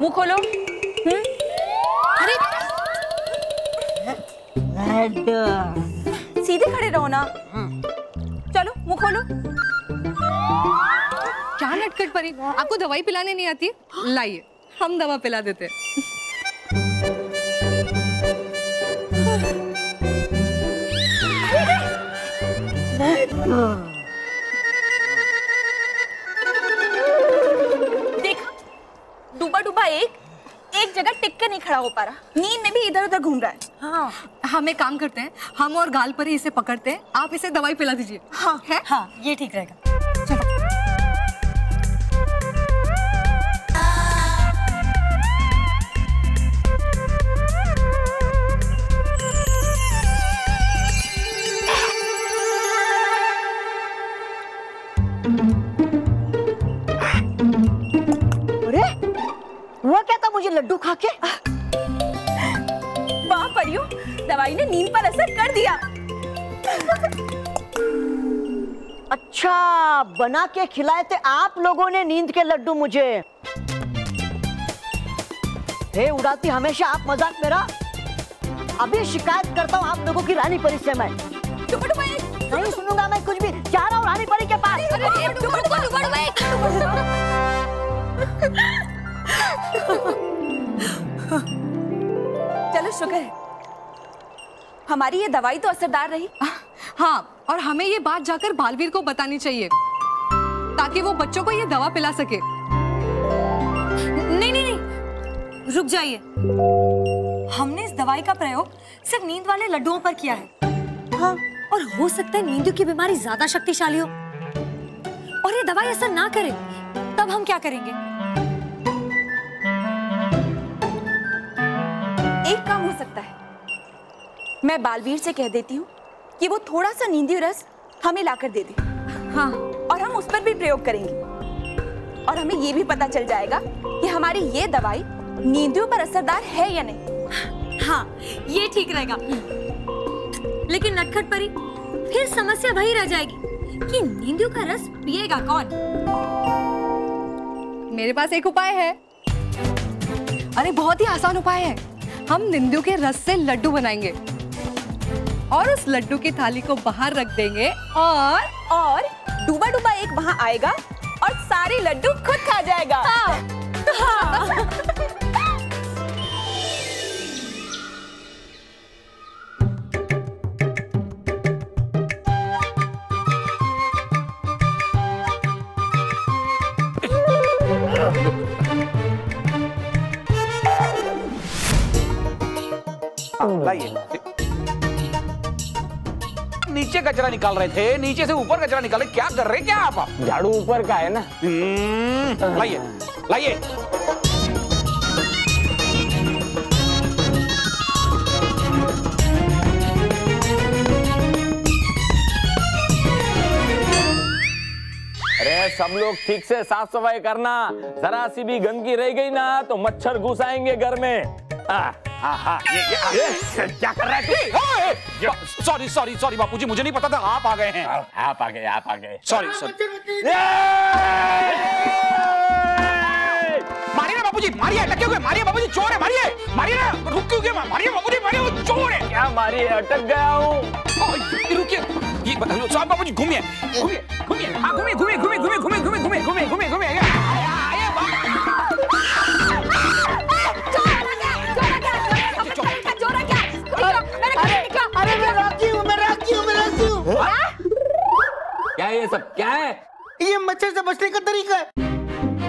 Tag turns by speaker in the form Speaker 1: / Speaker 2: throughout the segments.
Speaker 1: मुँह खोलो। हम्म। अरे। सीधे खड़े रहो ना। चलो मुँह खोलो।
Speaker 2: क्या नटखट परी? आपको दवाई पिलाने नहीं आती? लाइए हम दवा पिला देते हैं।
Speaker 1: एक एक जगह टिक के नहीं खड़ा हो पा रहा। नींद में भी इधर उधर घूम रहा है।
Speaker 2: हाँ। हम एक काम करते हैं। हम और गाल पर ही इसे पकड़ते हैं। आप इसे दवाई पिला दीजिए।
Speaker 1: हाँ।
Speaker 2: है?
Speaker 3: हाँ ये ठीक रहेगा।
Speaker 1: दवाई ने नींद पर असर कर दिया।
Speaker 4: अच्छा बना के खिलाए थे आप लोगों ने नींद के लड्डू मुझे। हे उड़ाती हमेशा आप मज़ाक मेरा अभी शिकायत करता हूँ आप लोगों की रानी परी से मैं। नहीं सुनूँगा मैं कुछ भी। जा रहा हूँ रानी परी के पास।
Speaker 1: चलो शुक्र है। हमारी ये दवाई तो असरदार रही।
Speaker 2: हाँ और हमें ये बात जाकर बालवीर को बतानी चाहिए ताकि वो बच्चों को ये दवा पिला सके।
Speaker 3: नहीं नहीं नहीं रुक जाइए। हमने इस दवाई का प्रयोग सिर्फ़ नींद वाले लड्डुओं पर किया है। हाँ। और हो सकता है नींद की बीमारी ज़्यादा शक्तिशाली हो। और ये दवाई असर ना करे तब हम क्या करेंगे?
Speaker 1: एक काम हो सकता है। मैं बालवीर से कह देती हूँ कि वो थोड़ा सा नींदी रस हमें लाकर दे दे।
Speaker 2: हाँ।
Speaker 1: और हम उस पर भी प्रयोग करेंगे। और हमें ये भी पता चल जाएगा कि हमारी ये दवाई नींदियों पर असरदार है या नहीं।
Speaker 3: हाँ ये ठीक रहेगा। लेकिन नटखट परी फिर समस्या वही रह जाएगी कि नींदियों का रस पिएगा कौन?
Speaker 2: मेरे पास एक उपाय है। अरे बहुत ही आसान उपाय है। हम निंदू के रस से लड्डू बनाएँगे। और उस लड्डू की थाली को बाहर रख देंगे और
Speaker 1: और डूबा डूबा एक वहाँ आएगा और सारे लड्डू खुद खा जाएगा। हाँ।
Speaker 5: लाइए। नीचे कचरा निकाल रहे थे नीचे से ऊपर कचरा निकाले क्या कर रहे क्या आप?
Speaker 6: झाड़ू ऊपर का है ना?
Speaker 5: हम्म, लाइए लाइए।
Speaker 6: अरे सब लोग ठीक से साफ़ सफ़ाई करना जरा सी भी गंदगी रह गई ना तो मच्छर घुस आएँगे घर में। हाँ,
Speaker 5: हाँ हाँ ये ये ये, क्या कर रहे थे सॉरी सॉरी सॉरी बापूजी मुझे नहीं पता था आप आ गए हैं
Speaker 6: आप आ गए आप आ गए
Speaker 5: सॉरी सॉरी मारिए ना बापूजी मारिए लगे हुए मारिए बापूजी चोर है मारिए मारिए ना रुक क्यों गए मारिए बापूजी मारिए वो चोर है
Speaker 6: क्या मारी अटक गया हूँ
Speaker 5: ओह, रुकिए ये बताइए साहब घूमिए घूमिए घूमिए हाँ घूमिए घूमिए घूमिए घूमिए घूमिए घूमिए घूमिए घूमिए घूमिए
Speaker 6: सब क्या है?
Speaker 4: ये मच्छर से बचने का तरीका है।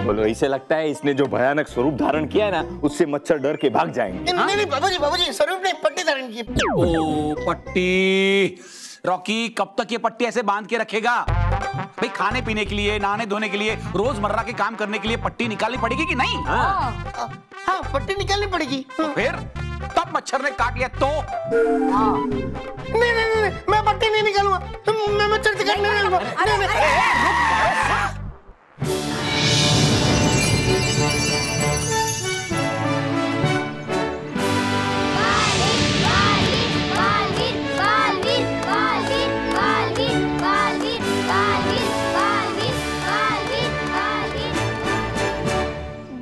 Speaker 6: बोलो इसे लगता है इसने जो भयानक स्वरूप धारण किया है ना उससे मच्छर डर के भाग जाएँगे।
Speaker 4: नहीं नहीं बाबूजी बाबूजी स्वरूप ने पट्टी धारण की।
Speaker 5: ओ पट्टी। रॉकी कब तक ये पट्टी ऐसे बाँध के रखेगा? भाई खाने पीने के लिए नहाने धोने के लिए रोज़मर्रा के काम करने के लिए पट्टी निकालनी पड़ेगी कि नहीं?
Speaker 4: हाँ पट्टी निकालनी पड़ेगी।
Speaker 5: तो फिर? तब मच्छर ने काट लिया तो?
Speaker 4: नहीं नहीं नहीं नहीं, मैं पट्टी नहीं निकालूँगा। मैं मच्छर से काटने नहीं नहीं, नहीं।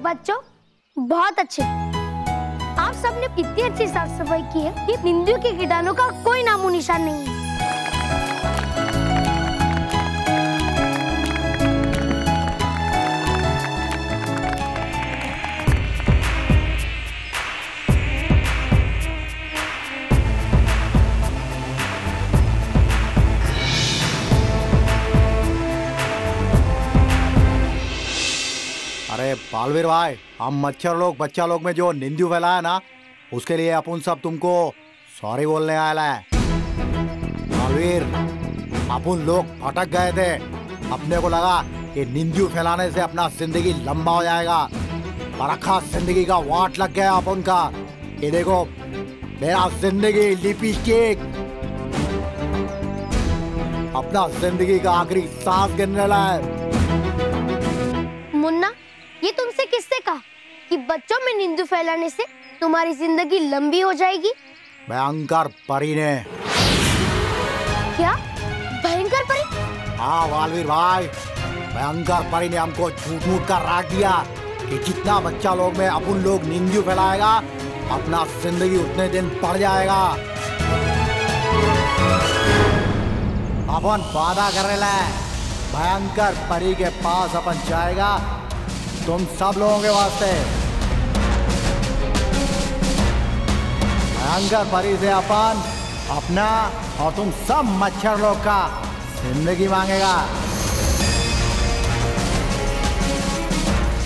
Speaker 7: बच्चों बहुत अच्छे। आप सबने इतनी अच्छी साफ़ सफ़ाई की है कि निंदु के कीटाणु का कोई नामो निशान नहीं है।
Speaker 8: अरे बालवीर भाई, हम मच्छर लोग, बच्चा लोग में जो निंदू फैलाया ना, उसके लिए अपन सब तुमको सॉरी बोलने आया है। बालवीर अपन लोग भटक गए थे। अपने को लगा कि निंदू फैलाने से अपना ज़िंदगी लंबा हो जाएगा। पर अखा ज़िंदगी का वाट लग गया अपन का ये देखो, मेरा ज़िंदगी लिपी केक। अपना ज़िंदगी का आखिरी सांस गिनने लगा है।
Speaker 7: मुन्ना ये तुमसे किससे कहा? कि बच्चों में निंदु फैलाने से तुम्हारी ज़िंदगी लंबी हो जाएगी?
Speaker 8: भयंकर परी ने
Speaker 7: क्या? भयंकर परी
Speaker 8: हाँ वालवीर भाई। भयंकर परी ने हमको झूठ मूठ कर राख दिया कि जितना बच्चा लोग में अपन लोग निंदू फैलाएगा अपना ज़िंदगी उतने दिन पड़ जाएगा। अपन वादा कर रहे भयंकर परी के पास अपन जाएगा तुम सब लोगों के वास्ते भयंकर परी से अपन अपना और तुम सब मच्छर लोग का ज़िंदगी मांगेगा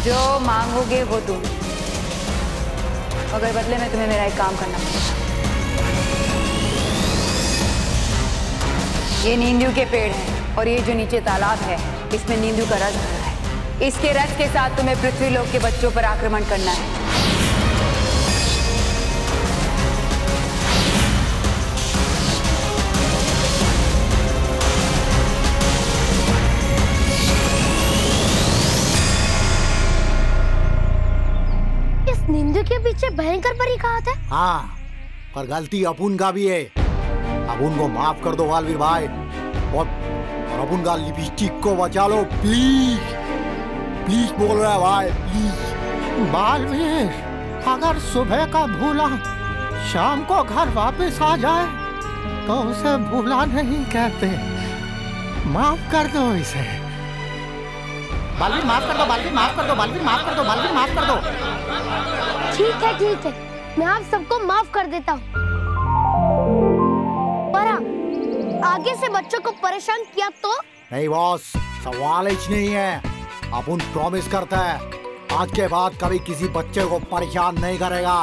Speaker 1: जो मांगोगे वो तुम मगर बदले में तुम्हें मेरा एक काम करना ये नींदू के पेड़ हैं और ये जो नीचे तालाब है इसमें नींदू का रस है इसके रस के साथ तुम्हें पृथ्वी लोक के बच्चों पर आक्रमण करना है।
Speaker 7: इस निंदु के पीछे भयंकर परी कहा था
Speaker 8: हाँ पर गलती अपुन का भी है। अपुन को माफ़ कर दो वालवीर भाई। और, और अपुन का लिपस्टिक को बचा लो प्लीज़ प्लीज़ बोल रहा है भाई प्लीज़
Speaker 9: बालवीर अगर सुबह का भूला शाम को घर वापस आ जाए तो उसे भूला नहीं कहते। माफ़ कर दो इसे। बालवीर माफ़ कर दो बालवीर माफ़ कर दो बालवीर माफ़ कर दो बालवीर माफ़ कर दो।
Speaker 7: ठीक है ठीक है। मैं आप सबको माफ़ कर देता हूँ। हाँ, आगे से बच्चों को परेशान किया तो?
Speaker 8: नहीं बॉस सवाल ही नहीं है। अपुन प्रॉमिस करता है। आज के बाद कभी किसी बच्चे को परेशान नहीं करेगा।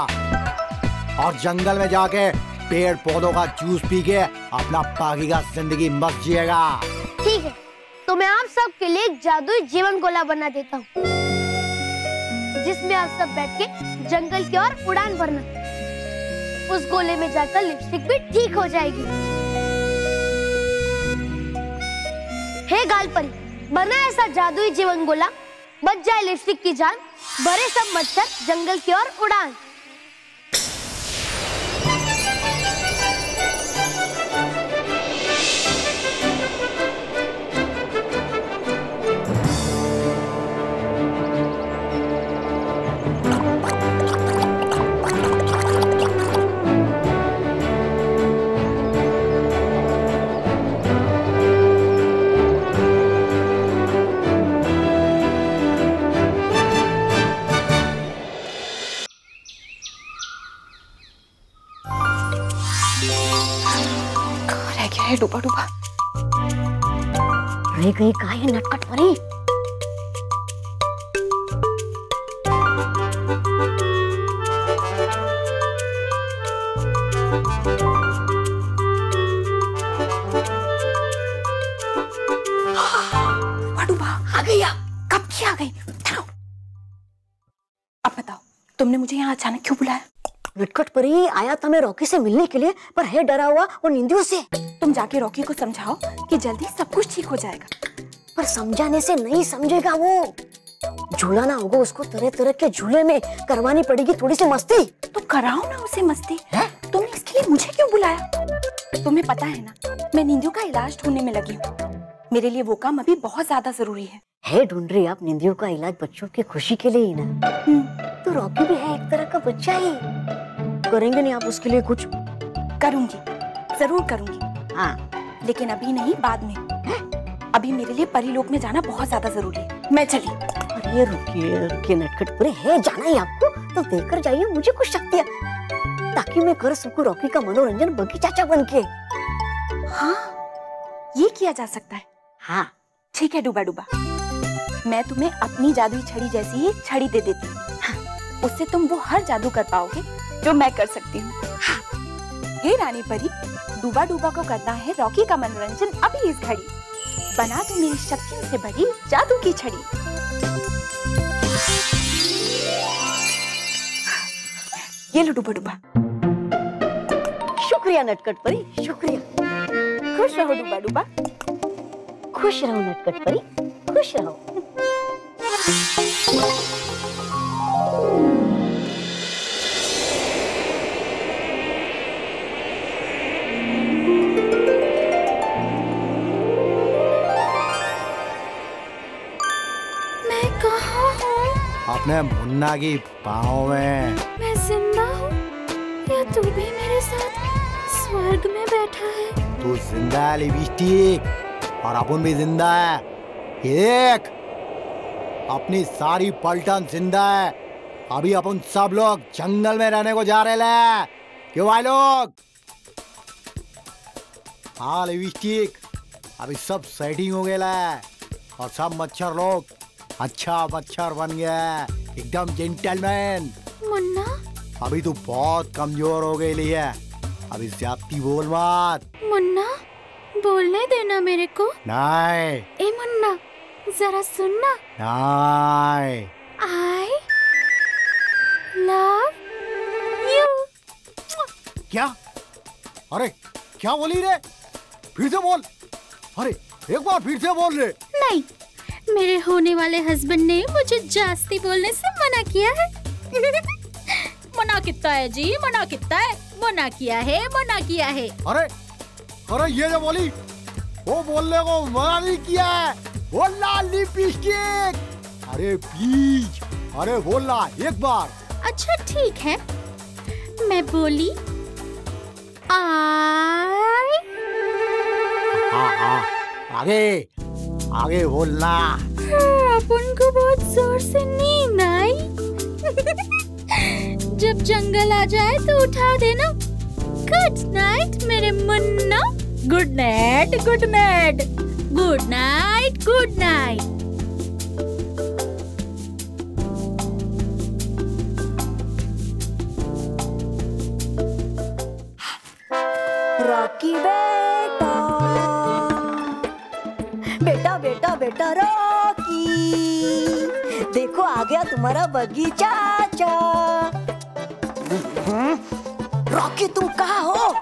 Speaker 8: और जंगल में जाके पेड़ पौधों का जूस पी के अपना बाकी का ज़िंदगी मस्त जिएगा।
Speaker 7: ठीक है तो मैं आप सब के लिए जादुई जीवन गोला बना देता हूँ। जिसमें आप सब बैठ के जंगल की ओर उड़ान भरना, उस गोले में जाकर लिपस्टिक भी ठीक हो जाएगी। हे गालपरी बना ऐसा जादुई जीवन गोला बच जाए लिपस्टिक की जान भरे सब मच्छर जंगल की ओर उड़ान। कहा ये नटखट परी?
Speaker 1: आप बताओ तुमने मुझे यहाँ अचानक क्यों बुलाया?
Speaker 4: नटखट परी आया था मैं रॉकी से मिलने के लिए पर है डरा हुआ वो निंदियों से।
Speaker 1: तुम जाके रॉकी को समझाओ कि जल्दी सब कुछ ठीक हो जाएगा।
Speaker 4: पर समझाने से नहीं समझेगा वो। झूलाना होगा उसको तरह तरह के झूले में करवानी पड़ेगी थोड़ी सी मस्ती।
Speaker 1: तो कराओ ना उसे मस्ती। तुमने इसके लिए मुझे क्यों बुलाया? तुम्हें पता है ना मैं नींदू का इलाज ढूँढने में लगी हूँ। मेरे लिए वो काम अभी बहुत ज़्यादा ज़रूरी है।
Speaker 4: है ढूंढ रही आप निंदियों का इलाज बच्चों की खुशी के लिए ही ना। तो रॉकी भी है एक तरह का बच्चा ही। करेंगे नहीं आप उसके लिए कुछ
Speaker 1: करूँगी। ज़रूर करूँगी।
Speaker 4: हाँ।
Speaker 1: लेकिन अभी नहीं बाद में। अभी मेरे लिए परिलोक में जाना बहुत ज़्यादा ज़रूरी है। मैं चली।
Speaker 4: अरे रुकिए रुकिए नटखट। पूरे है जाना ही आपको। तो देकर जाइए मुझे कुछ शक्तियाँ ताकि मैं कर सकूँ रॉकी का मनोरंजन बगी चाचा बन के।
Speaker 1: हाँ ये किया जा सकता है।
Speaker 4: हाँ।
Speaker 1: ठीक है डूबा डूबा। मैं तुम्हें अपनी जादुई छड़ी जैसी ही छड़ी दे देती हूँ। हाँ, उससे तुम वो हर जादू कर पाओगे। जो मैं कर सकती हूँ। हाँ। हे रानी परी डूबा डूबा को करना है रॉकी का मनोरंजन अभी इस घड़ी। बना दो मेरी शक्तियों से बड़ी जादू की छड़ी। ये लो डूबा डूबा।
Speaker 4: शुक्रिया नटखट परी शुक्रिया।
Speaker 1: खुश रहो डूबा डूबा।
Speaker 4: खुश रहो नटखट परी खुश रहो।
Speaker 8: अपने मुन्ना की पाँव में।
Speaker 7: मैं ज़िंदा हूँ? या तू भी मेरे साथ स्वर्ग में बैठा है?
Speaker 8: तू ज़िंदा है लिपस्टिक और अपन भी ज़िंदा है। देख अपनी सारी पलटन ज़िंदा है। अभी अपन सब लोग जंगल में रहने को जा रहे हैं। क्यों भाई लोग? हाँ लिपस्टिक अभी सब सेटिंग हो गया है। और सब मच्छर लोग अच्छा मच्छर बन गया है। एकदम जेंटलमैन।
Speaker 7: मुन्ना?
Speaker 8: अभी तू बहुत कमज़ोर हो गई है। अभी ज्यादती बोल मत।
Speaker 7: मुन्ना बोलने देना मेरे को।
Speaker 8: नहीं।
Speaker 7: ए मुन्ना जरा सुनना
Speaker 8: नहीं।
Speaker 7: आई लव यू
Speaker 8: क्या? अरे क्या बोली रे? फिर से बोल। अरे एक बार फिर से बोल रे।
Speaker 7: नहीं मेरे होने वाले हस्बैंड ने मुझे जास्ती बोलने से मना किया है।
Speaker 10: मना कितना है जी? मना कितना है? मना किया है मना किया है।
Speaker 8: अरे अरे ये जो बोली वो बोलने को मना नहीं किया है। वो बोलना लिपस्टिक अरे प्लीज़ अरे बोला एक बार।
Speaker 7: अच्छा ठीक है। मैं बोली आई
Speaker 8: हाँ हाँ। आगे आगे बोलना
Speaker 7: अपन को बहुत ज़ोर से नींद आई। जब जंगल आ जाए तो उठा देना। गुड नाइट मेरे Munna.
Speaker 10: Good night good night good night good night
Speaker 4: तुम्हारा बगीचा रॉकी तुम कहा हो?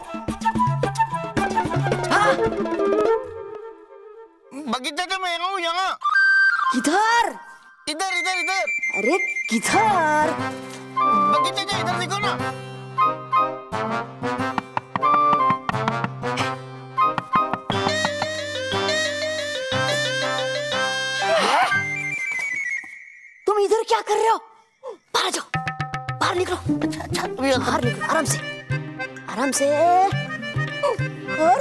Speaker 9: बगीचे के मैं हूँ यहाँ।
Speaker 4: किधर?
Speaker 9: इधर इधर इधर।
Speaker 4: अरे किधर?
Speaker 9: बगीचे के इधर देखो ना।
Speaker 4: से। और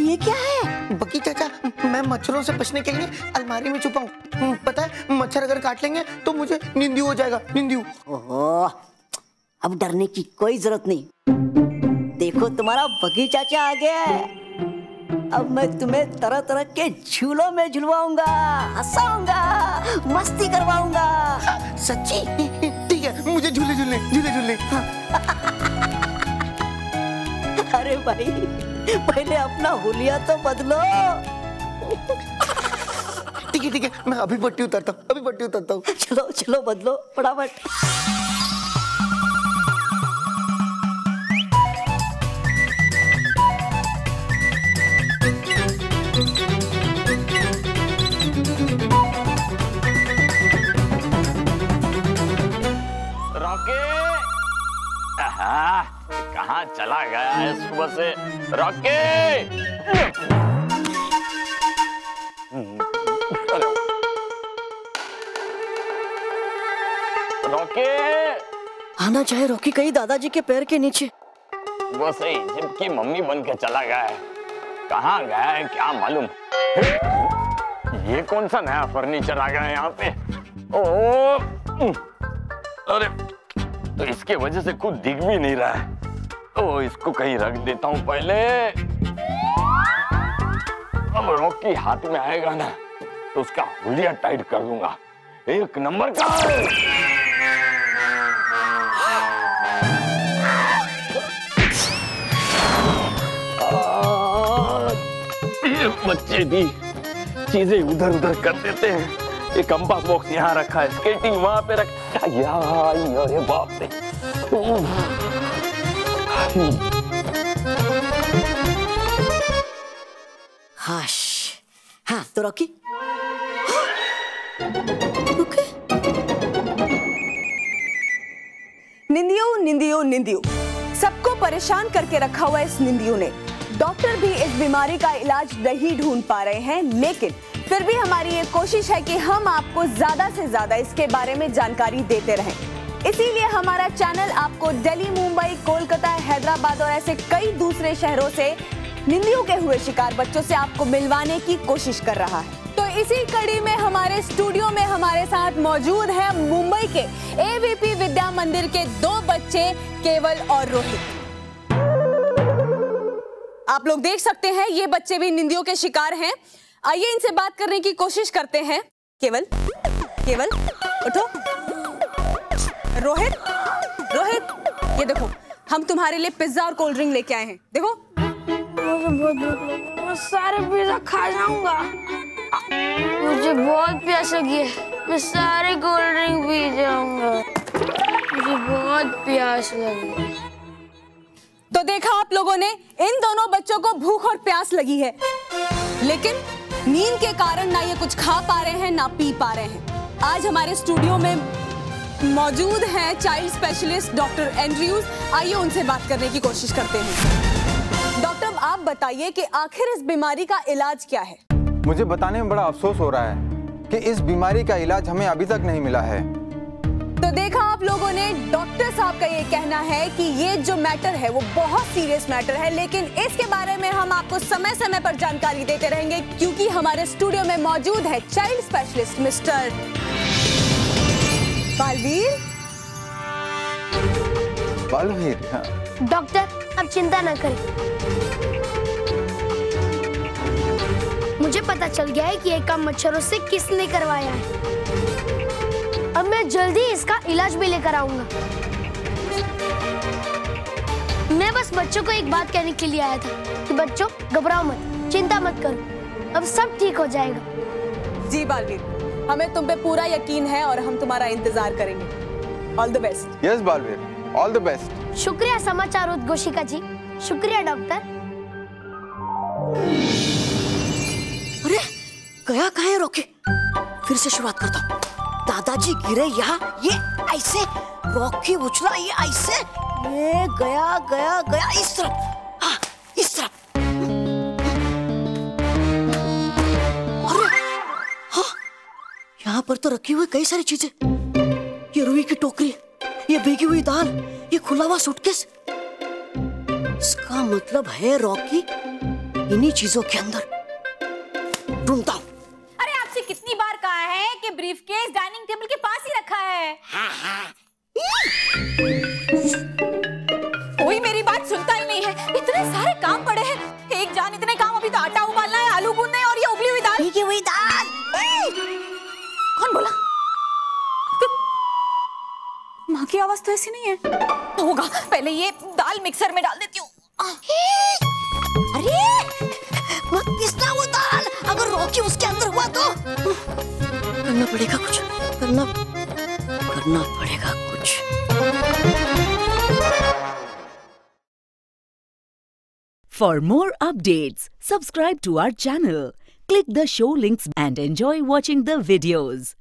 Speaker 4: ये क्या है?
Speaker 9: बकी चाचा मैं मच्छरों से बचने के लिए अलमारी में छुपा हूँ। पता है मच्छर अगर काट लेंगे तो मुझे नींदू हो जाएगा नींदू
Speaker 4: ओहो अब डरने की कोई ज़रूरत नहीं। देखो तुम्हारा बगीचा चाचा आ गया है। अब मैं तुम्हें तरह तरह के झूलों में झुलवाऊँगा हंसाऊँगा मस्ती करवाऊँगा।
Speaker 9: सच्ची? ठीक है मुझे झूले झूलने झूले झूलने हाँ।
Speaker 4: अरे भाई पहले अपना हुलिया तो बदलो।
Speaker 9: ठीक है ठीक है मैं अभी पट्टी उतरता हूँ अभी पट्टी उतरता हूँ।
Speaker 4: चलो चलो बदलो फटाफट।
Speaker 6: रॉकी आहा, कहा चला गया है सुबह से? रोके! रॉकी!
Speaker 4: आना चाहे रॉकी कहीं दादाजी के पैर के नीचे।
Speaker 6: वो सही जिनकी मम्मी बन के चला गया है। कहाँ गया है क्या मालूम? ये कौन सा नया फर्नीचर आ गया है यहाँ पे? ओ अरे तो इसके वजह से कुछ दिख भी नहीं रहा है। ओ, इसको कहीं रख देता हूँ पहले। अब रॉकी हाथ में आएगा ना तो उसका हुलिया टाइट कर दूँगा। एक नंबर का बच्चे भी चीज़ें उधर उधर कर देते हैं। ये कंपास बॉक्स यहाँ रखा है, स्केटिंग वहाँ पे रखा अरे बाप रे
Speaker 4: हाश हाँ तो रॉकी
Speaker 11: निंदियो निंदियो निंदियो सबको परेशान करके रखा हुआ इस निंदियो ने। डॉक्टर भी इस बीमारी का इलाज नहीं ढूंढ पा रहे हैं, लेकिन फिर भी हमारी ये कोशिश है कि हम आपको ज़्यादा से ज़्यादा इसके बारे में जानकारी देते रहें। इसीलिए हमारा चैनल आपको दिल्ली, मुंबई, कोलकाता, हैदराबाद और ऐसे कई दूसरे शहरों से निंदियों के हुए शिकार बच्चों से आपको मिलवाने की कोशिश कर रहा है। तो इसी कड़ी में हमारे स्टूडियो में हमारे साथ मौजूद है मुंबई के एवीपी विद्या मंदिर के दो बच्चे, केवल और रोहित। आप लोग देख सकते हैं, ये बच्चे भी निंदियों के शिकार हैं। आइए इनसे बात करने की कोशिश करते हैं। केवल केवल उठो। रोहित रोहित ये देखो हम तुम्हारे लिए पिज्जा और कोल्ड ड्रिंक लेके आए हैं देखो।
Speaker 7: मुझे बहुत भूख लगी मैं सारे पिज्जा खा जाऊँगा। मुझे बहुत प्यास लगी है मैं सारे कोल्ड ड्रिंक पी जाऊँगा। मुझे बहुत प्यास लगी है।
Speaker 11: तो देखा आप लोगों ने इन दोनों बच्चों को भूख और प्यास लगी है। लेकिन नींद के कारण ना ये कुछ खा पा रहे हैं, ना पी पा रहे हैं। आज हमारे स्टूडियो में मौजूद हैं चाइल्ड स्पेशलिस्ट डॉक्टर एंड्रयूज। आइए उनसे बात करने की कोशिश करते हैं। डॉक्टर, आप बताइए कि आखिर इस बीमारी का इलाज क्या है?
Speaker 12: मुझे बताने में बड़ा अफसोस हो रहा है कि इस बीमारी का इलाज हमें अभी तक नहीं मिला है।
Speaker 11: तो देखा आप लोगों ने डॉक्टर साहब का ये कहना है कि ये जो मैटर है वो बहुत सीरियस मैटर है लेकिन इसके बारे में हम आपको समय समय पर जानकारी देते रहेंगे क्योंकि हमारे स्टूडियो में मौजूद है child specialist mister Baalveer.
Speaker 12: Baalveer हाँ।
Speaker 7: डॉक्टर अब चिंता न करें। मुझे पता चल गया है कि ये काम मच्छरों से किसने करवाया है। अब मैं जल्दी इसका इलाज भी लेकर आऊँगा। मैं बस बच्चों को एक बात कहने के लिए आया था कि बच्चों घबराओ मत चिंता मत करो। अब सब ठीक हो जाएगा।
Speaker 11: जी बालवीर हमें तुम पे पूरा यकीन है और हम तुम्हारा इंतज़ार करेंगे। All the best
Speaker 12: yes Baalveer all the best
Speaker 7: शुक्रिया समाचार उद्घोषिका जी। शुक्रिया डॉक्टर।
Speaker 4: अरे गया कहा है रॉकी। फिर से शुरुआत करता हूँ। दादाजी गिरे यहाँ, ये ऐसे रॉकी उछला, ये ऐसे, ये गया गया गया, इस तरफ़ हाँ इस तरफ़। हाँ यहाँ पर तो रखी हुई कई सारी चीज़ें, ये रुई की टोकरी, ये भीगी हुई दाल, ये खुला हुआ सूटकेस इसका मतलब है रॉकी इन्हीं चीज़ों के अंदर। ढूंढता हूँ।
Speaker 1: है कि ब्रीफकेस डाइनिंग टेबल के पास ही रखा है। कोई मेरी बात सुनता ही नहीं है। इतने सारे काम पड़े हैं। एक जान इतने काम अभी तो आटा उबालना है आलू गूंदना है और ये उबली हुई दाल।
Speaker 4: भीगी हुई दाल।
Speaker 1: कौन बोला? माँ की आवाज़ तो ऐसी नहीं है। होगा पहले ये दाल मिक्सर में डाल
Speaker 4: करना पड़ेगा कुछ? करना करना पड़ेगा कुछ।
Speaker 13: For more update subscribe to our channel click the show links and enjoy watching the videos